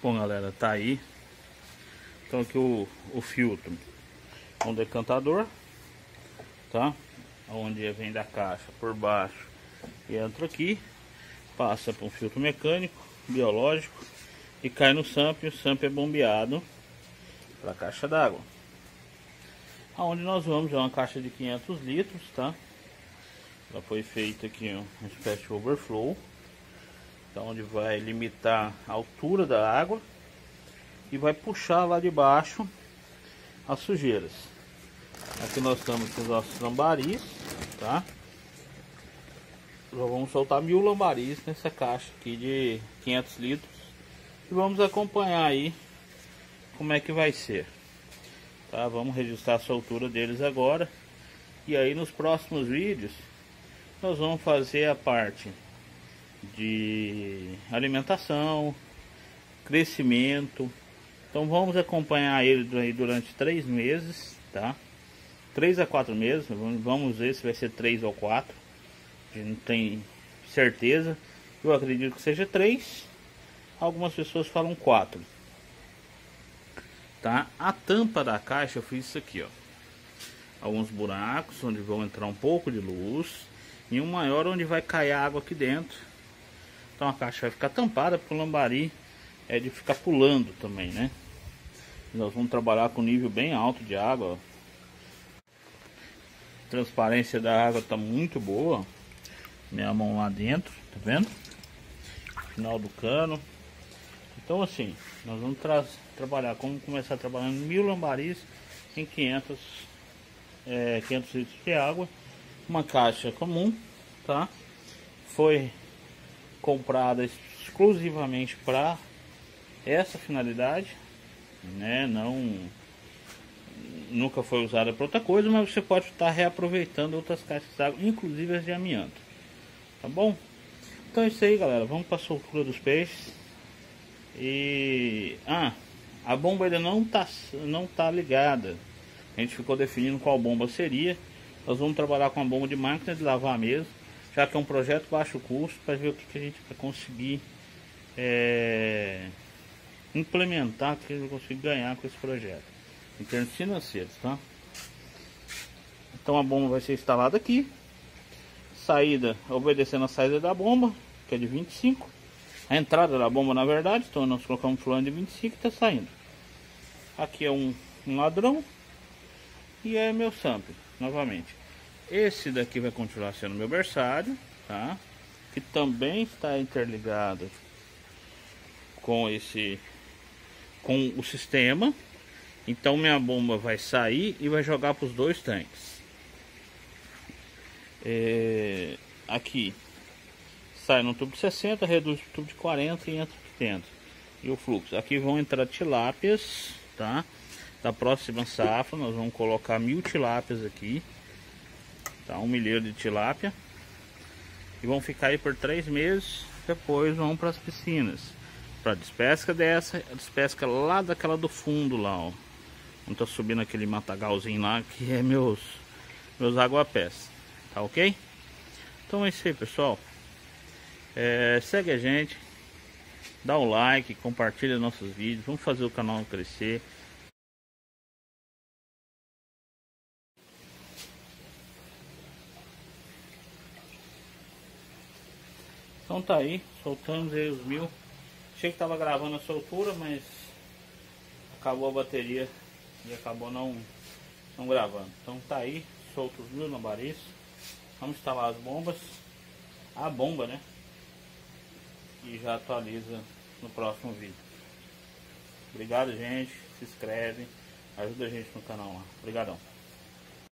Bom galera, tá aí. Então aqui o, o filtro. Um decantador. Tá? Onde vem da caixa por baixo. E entra aqui. Passa para um filtro mecânico, biológico. E cai no SAMP. E o SAMP é bombeado para a caixa d'água. Aonde nós vamos é uma caixa de 500 litros, tá? Já foi feito aqui uma espécie de overflow. Então onde vai limitar a altura da água e vai puxar lá de baixo as sujeiras. Aqui nós estamos com os nossos lambaris, tá? Já vamos soltar mil lambaris nessa caixa aqui de 500 litros e vamos acompanhar aí como é que vai ser. Tá? Vamos registrar a soltura deles agora e aí nos próximos vídeos nós vamos fazer a parte de alimentação, crescimento. Então vamos acompanhar ele durante três meses, tá? Três a quatro meses, vamos ver se vai ser três ou quatro. A gente não tem certeza. Eu acredito que seja três. Algumas pessoas falam quatro. Tá? A tampa da caixa eu fiz isso aqui, ó. Alguns buracos onde vão entrar um pouco de luz e um maior onde vai cair água aqui dentro então a caixa vai ficar tampada porque o lambari é de ficar pulando também, né? Nós vamos trabalhar com nível bem alto de água. A transparência da água está muito boa. Minha mão lá dentro, tá vendo? Final do cano. Então assim, nós vamos tra trabalhar, como começar trabalhando mil lambaris em 500, é, 500 litros de água. Uma caixa comum, tá? Foi comprada exclusivamente para essa finalidade, né? Não nunca foi usada para outra coisa, mas você pode estar reaproveitando outras caixas d'água, inclusive as de amianto. Tá bom? Então é isso aí, galera. Vamos para a soltura dos peixes. E ah, a bomba ainda não tá não tá ligada. A gente ficou definindo qual bomba seria. Nós vamos trabalhar com a bomba de máquina de lavar mesmo já que é um projeto baixo custo, para ver o que, que, a gente vai conseguir é, implementar, o que a gente vai conseguir ganhar com esse projeto, em termos financeiros, tá? Então a bomba vai ser instalada aqui, saída, obedecendo a saída da bomba, que é de 25, a entrada da bomba na verdade, então nós colocamos fulano de 25 e está saindo. Aqui é um, um ladrão e é meu sample, novamente. Esse daqui vai continuar sendo meu berçário, tá? Que também está interligado com esse com o sistema. Então minha bomba vai sair e vai jogar para os dois tanques. É, aqui sai no tubo de 60, reduz para o tubo de 40 e entra aqui dentro. E o fluxo. Aqui vão entrar tilápias, tá? Da próxima safra nós vamos colocar mil tilápias aqui. Tá, um milheiro de tilápia. E vão ficar aí por três meses. Depois vão para as piscinas. Para despesca dessa, a despesca lá daquela do fundo lá, ó. Onde tá subindo aquele matagalzinho lá, que é meus, meus aguapés. Tá ok? Então é isso aí, pessoal. É, segue a gente. Dá um like, compartilha nossos vídeos. Vamos fazer o canal crescer. Então tá aí, soltamos aí os mil. Achei que tava gravando a soltura, mas acabou a bateria e acabou não, não gravando. Então tá aí, solto os mil lambaris. Vamos instalar as bombas. A bomba, né? E já atualiza no próximo vídeo. Obrigado, gente. Se inscreve. Ajuda a gente no canal lá. Obrigadão.